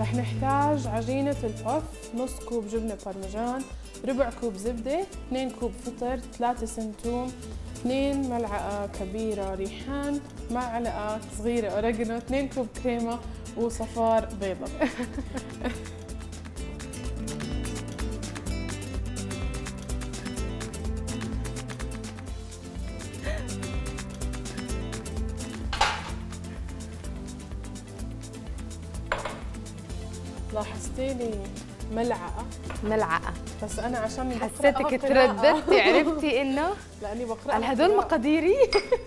رح نحتاج عجينة ال puff نص كوب جبنة بارميجان ربع كوب زبدة 2 كوب فطر 3 سن توم 2 ملعقة كبيرة ريحان معلقة صغيرة أوريجانو 2 كوب كريمة وصفار بيضة. ملعقة. ملعقة. بس أنا عشان حسيتك ترددتي عرفتي إنه لأني بقرأ على هدول مقاديري؟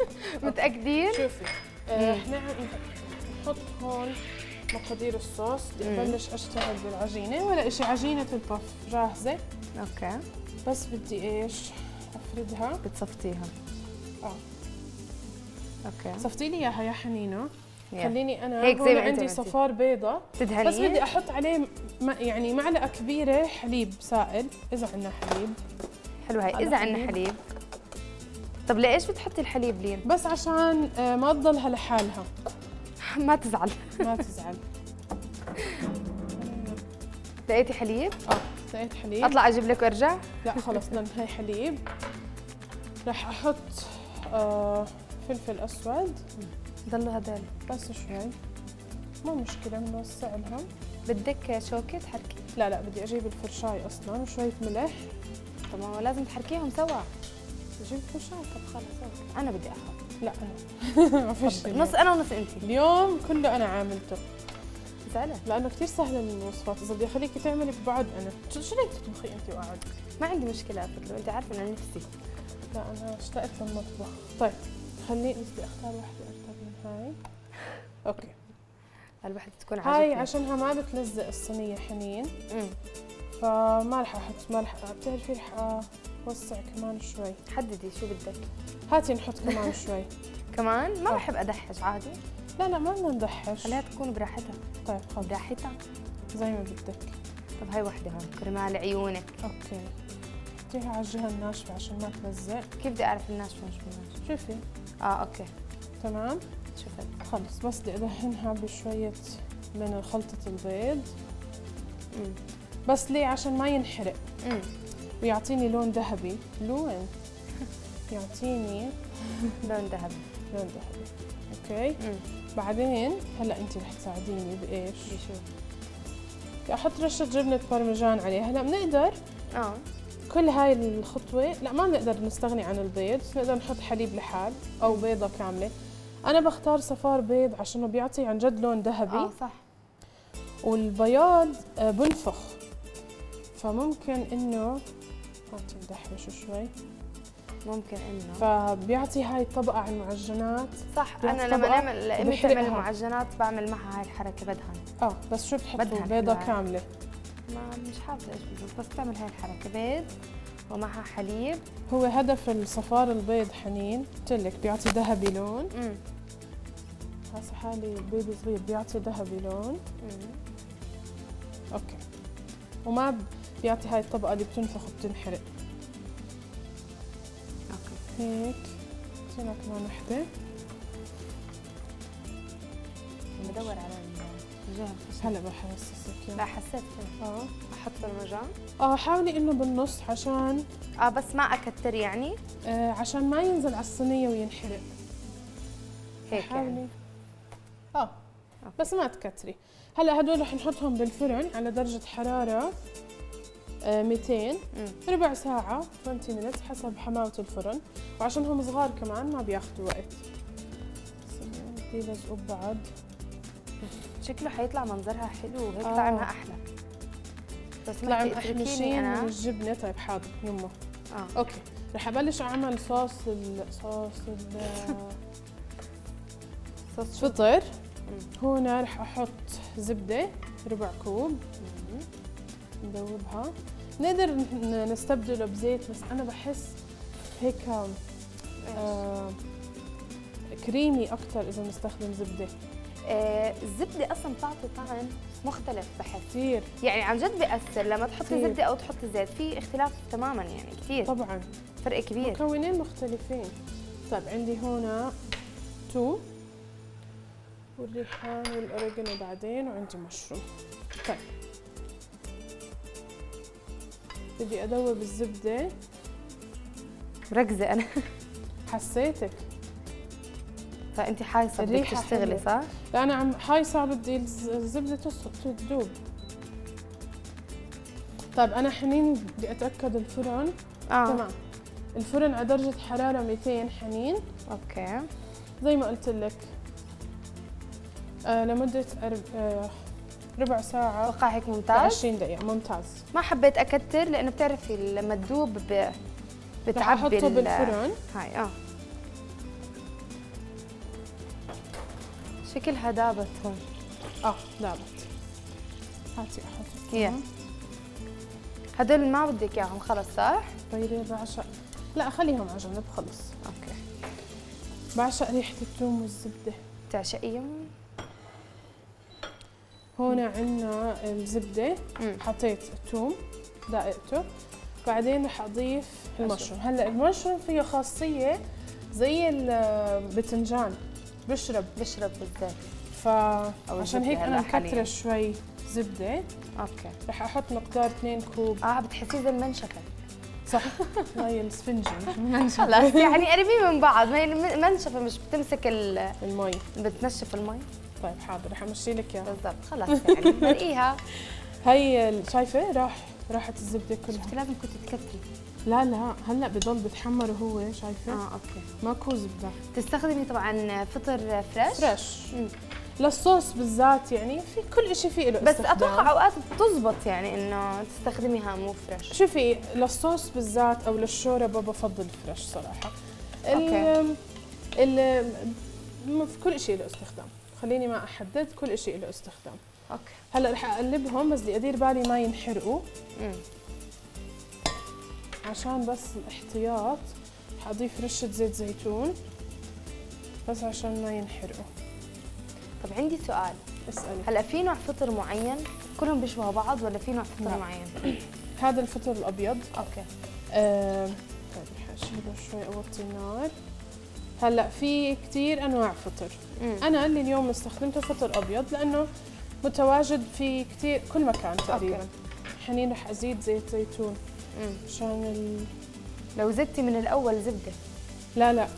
متأكدين؟ شوفي آه، إحنا نحط هون مقادير الصوص بدي. ابلش أشتغل بالعجينة ولا شيء عجينة ال puff جاهزة؟ okay. بس بدي إيش؟ أفردها. بتصفتيها. آه. okay. صفتي لي إياها يا حنينة. خليني أنا هيك زي ما عندي. صفار بيضة. تدهنيه بس بدي أحط عليه يعني معلقة كبيرة حليب سائل. إذا عندنا حليب. حلو هاي. على إذا عندنا حليب. حليب. طب ليش بتحطي الحليب لين؟ بس عشان آه، ما تضلها لحالها ما تزعل. ما تزعل. لقيتي حليب؟ آه لقيت حليب. أطلع أجيب لك وأرجع؟ لا خلص لأن هي حليب. راح أحط آه فلفل أسود. ضلوا هدول بس شوي. مو مشكلة بنوسع لهم بدك شوكة تحركي لا لا بدي أجيب الفرشاي أصلا وشوية ملح. طب ما لازم تحركيهم سوا. أجيب الفرشاي. طب خلص. أنا بدي أحط لا أنا. ما فيش نص أنا ونص انت اليوم كله أنا عاملته. زعلت لأنه كثير سهله الوصفات. إذا بدي أخليكي تعملي ببعد أنا. شو شو ليك تطبخي انت وقاعد؟ ما عندي مشكلة أفكر انت عارفة أنا نفسي. لا أنا اشتقت للمطبخ. طيب خليني بدي أختار من هاي. أوكي. الواحدة تكون هاي عجبتني عشانها ما بتلزق الصينية حنين. امم فما رح أحط ما رح بتعرفي رح أوسع كمان شوي. حددي شو بدك. هاتي نحط كمان شوي. كمان؟ ما آه. بحب أدحش عادي. لا لا ما بدنا ندحش. خليها تكون براحتها. طيب خلص. براحتها. زي ما بدك. طب هاي وحدة هون كرمال عيونك. okay. حطيها على الجهة الناشفة عشان ما تلزق. كيف بدي أعرف الناشفة مش بالناشفة شوفي. آه okay. تمام. شفت خلص بس بدي ادهنها بشويه من خلطة البيض. امم بس ليه؟ عشان ما ينحرق. امم ويعطيني لون ذهبي. لون. يعطيني لون ذهبي. لون ذهبي. okay؟ امم بعدين هلأ انت رح تساعديني بإيش؟ بشو؟ بدي أحط رشة جبنة بارميجان عليها. هلأ بنقدر؟ آه. كل هاي الخطوة لأ ما بنقدر نستغني عن البيض. نقدر نحط حليب لحال أو بيضة كاملة. أنا بختار صفار بيض عشانه بيعطي عن جد لون ذهبي. آه صح. والبياض آه، بنفخ. فممكن إنه هاتي ندحرش شوي. ممكن إنه. فبيعطي هاي الطبقة على المعجنات صح أنا لما نعمل. تعمل المعجنات بعمل معها هاي الحركة بدهن. آه بس شو بتحطوا؟ بيضة. كاملة. ما مش حافظة إيش بس تعمل هاي الحركة. بيض ومعها حليب. هو هدف الصفار البيض حنين. قلت لك بيعطي ذهبي لون. هسه حالي بيض صغير بيعطي ذهبي لون. أوكي. وما بيعطي هاي الطبقة اللي بتنفخ وبتنحرق. أوكي. هيك. اعطينا كمان وحدة. بدور على الخشب هلا بحسسك لا. حسيت. آه. أحط المرجان آه حاولي إنه بالنص عشان آه بس ما أكتر يعني. آه عشان ما ينزل على الصينية وينحرق. هيك حاولي. يعني آه بس ما تكتري. هلا هدول رح نحطهم بالفرن على درجة حرارة آه 200 امم ربع ساعة 20 minutes حسب حماوة الفرن. وعشان هم صغار كمان ما بياخذوا وقت. بس بدي يلزقوا ببعض شكله حيطلع منظرها حلو وهيك آه. طعمها أحلى. بس طلع من أنا؟ الجبنة طيب حاضر. يمه آه. أوكي. رح أبلش أعمل صوص الصوص صوص شو؟ الفطر مم. هنا رح أحط زبدة ربع كوب. ندوبها نقدر نستبدله بزيت بس أنا بحس هيك آه كريمي أكثر إذا نستخدم زبدة. آه الزبدة أصلا بتعطي طعم مختلف بحس كثير يعني عن جد بيأثر. لما تحطي. زبدة أو تحطي زيت في اختلاف تماما يعني كثير. طبعا. فرق كبير. مكونين مختلفين. طيب عندي هنا توم والريحان والأوريجانو بعدين وعندي مشروم. طيب. بدي ادوب الزبدة. مركزه أنا. حسيتك. فأنت حاسه بدك تشتغلي. صح؟ لا أنا عم حايصة بدي الز- الزبده تذوب طيب أنا حنين بدي أتأكد الفرن. آه. تمام. الفرن على درجه حرارة 200 حنين. أوكي. زي ما قلت لك. آه لمدة أرب... آه ربع ساعة. أتوقع هيك ممتاز؟ 20 دقيقة. ممتاز. ما حبيت أكتر لأنه بتعرفي لما تذوب ب... بتعبي أحطه ال- بالفرن. هاي آه. شكلها دابت هون. آه دابت. هاتي أحط يا. هدول ما بدك إياهم خلص صح؟ طيب بعشق. لا خليهم على جنب خلص. أوكي. بعشق ريحة الثوم والزبدة. بتعشقيهم؟ هون عندنا الزبدة. مم. حطيت الثوم دققته. بعدين رح أضيف المشروم. هلأ المشروم فيه خاصية زي البتنجان. بشرب بشرب بالذات. فعشان الزبدة هيك أنا. مكتره شوي زبدة. okay. رح أحط مقدار 2 كوب. آه بتحسيه زي المنشفه صح. هاي السفنجة. مش. خلص يعني قريبين من بعض. ما هي المنشفة مش بتمسك ال... المي. بتنشف المي؟ طيب حاضر. رح أمشي لك إياها. بالضبط خلص يعني مرقيها هي شايفة؟ راح راحت الزبده كلها. شفتي لازم كنت تكتري لا لا هلا بضل بتحمر وهو شايفة؟ آه okay. ماكو زبدة. تستخدمي طبعا فطر fresh؟ fresh. مم. للصوص بالذات يعني في كل شيء فيه له بس. أتوقع أوقات بتزبط يعني إنه تستخدميها مو fresh. شوفي للصوص بالذات أو للشوربة بفضل fresh صراحة. okay. ال في كل شيء له استخدام. خليني ما أحدد كل شيء له استخدام. okay. هلا رح أقلبهم بس بدي أدير بالي ما ينحرقوا. مم. عشان بس الاحتياط حاضيف رشة زيت زيتون بس عشان ما ينحرقوا. طب عندي سؤال. اسألي. هلا في نوع فطر معين كلهم بيشبهوا بعض ولا في نوع فطر لا. معين؟ هذا الفطر الأبيض. أوكي. آه، طيب رح أشيله شوي اوطي النار هلا في كثير أنواع فطر. مم. أنا اللي اليوم استخدمته فطر أبيض لأنه متواجد في كثير كل مكان تقريبا. حنين رح أزيد زيت زيتون. عشان ال... لو زدتي من الأول زبدة. لا لا.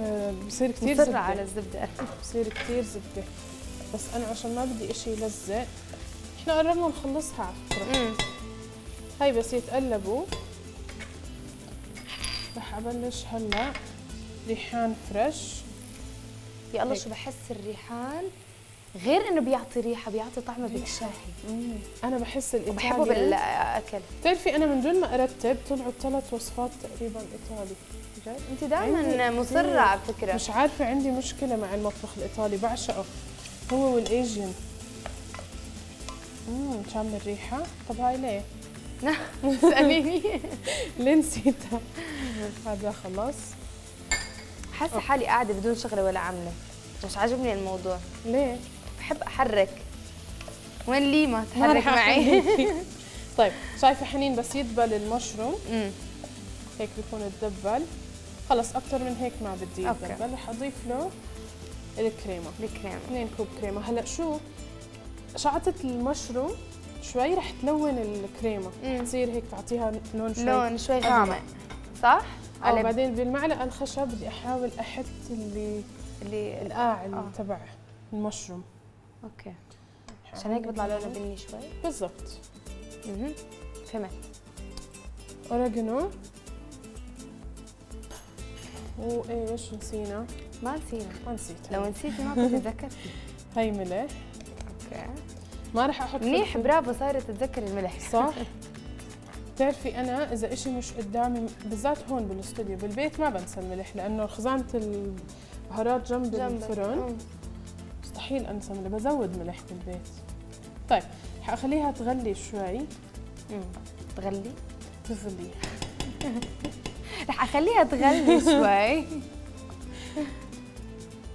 آه، بصير كثير زبدة. على الزبدة. بصير كثير زبدة. بس أنا عشان ما بدي إشي يلزق إحنا قربنا نخلصها. على فكره. هاي بس يتقلبوا. رح أبلش هلأ. ريحان فريش. يا الله. شو بحس الريحان؟ غير إنه بيعطي ريحة بيعطي طعم بالشاي أنا بحس الإيطالي وبحبه بالأكل. بتعرفي أنا من دون ما أرتب طلعوا ثلاث وصفات تقريبا إيطالي. جد؟ أنت دائما مصرة. على فكرة. مش عارفة عندي مشكلة مع المطبخ الإيطالي. بعشقه. هو والايجين امم شام الريحة؟ طب هاي ليه؟ اساليني ليه نسيتها؟ هذا خلاص. حاسة حالي قاعدة بدون شغلة ولا عامله مش عاجبني الموضوع. ليه؟ بحب أحرك. وين ليما ما تحرك معي. طيب شايفة حنين بس يدبل المشروم. هيك بيكون تدبل خلص أكثر من هيك ما بدي. يتدبل رح أضيف له الكريمة. بالكريمه 2 كوب كريمة. هلأ شو؟ شعطة المشروم شوي رح تلون الكريمة. تصير هيك تعطيها لون شوي لون شوي غامق. صح؟ أو بعدين بالمعلقة الخشب بدي أحاول أحط اللي اللي القاع اللي آه. تبع ال mushroom. okay. عشان هيك بيطلع لونه بني شوي. بالضبط. أها فهمت اوريجانو وايش نسينا؟ ما نسينا. ما نسيت. لو نسيتي ما بتتذكري هي ملح okay. ما رح أحط منيح. برافو صايره تتذكري الملح. صح؟ بتعرفي أنا إذا إشي مش قدامي بالذات هون بالاستوديو بالبيت ما بنسى الملح لأنه خزانة البهارات جنب, جنب. الفرن. مستحيل أنسى ملح بزود ملح بالبيت طيب حأخليها تغلي شوي. تغلي؟ تغلي. رح أخليها تغلي شوي.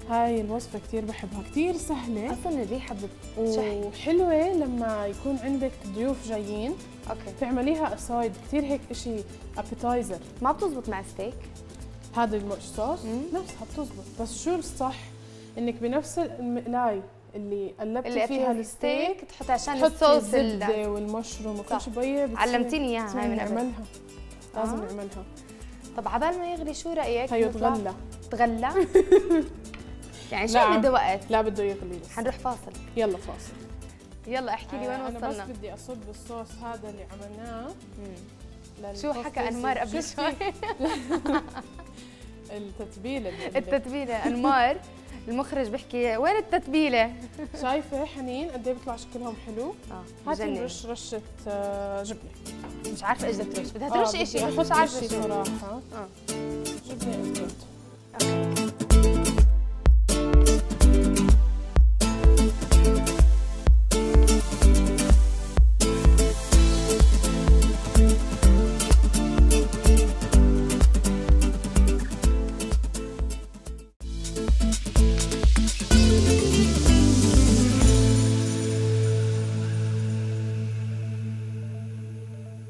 هاي الوصفة كثير بحبها كثير سهلة. أصلا الريحة بتشهي وحلوة لما يكون عندك ضيوف جايين. okay. تعمليها as a side كثير هيك إشي appetizer ما بتزبط مع ستيك هذا المش صوص. نفسها بتزبط. بس شو الصح؟ إنك بنفس المقلاي اللي قلبتي اللي فيها الستيك تحطي عشان الصوص ال- الزبده والمشروم وكل. شيء بيه بتصير- علمتيني إياها هاي من نعملها لازم آه. نعملها. طب عبال ما يغلي شو رأيك؟ هي؟ تغلى. تغلى؟ يعني شو لا. بده وقت؟ لا بده يغلي بس. حنروح فاصل. يلا فاصل. يلا احكي لي وين آه، انا وصلنا. بس بدي أصب الصوص هذا اللي عملناه. شو حكى. أنمار قبل؟ شوي؟ التتبيلة. التتبيلة. أنمار المخرج بيحكي وين التتبيلة؟ شايفة حنين قد إيه بيطلع شكلهم حلو. آه هاتي. نرش رشة آه، جبنة. مش عارفة إيش بدها ترش. بدها ترش شيء مش عارفة صراحة. آه. جبنة اسود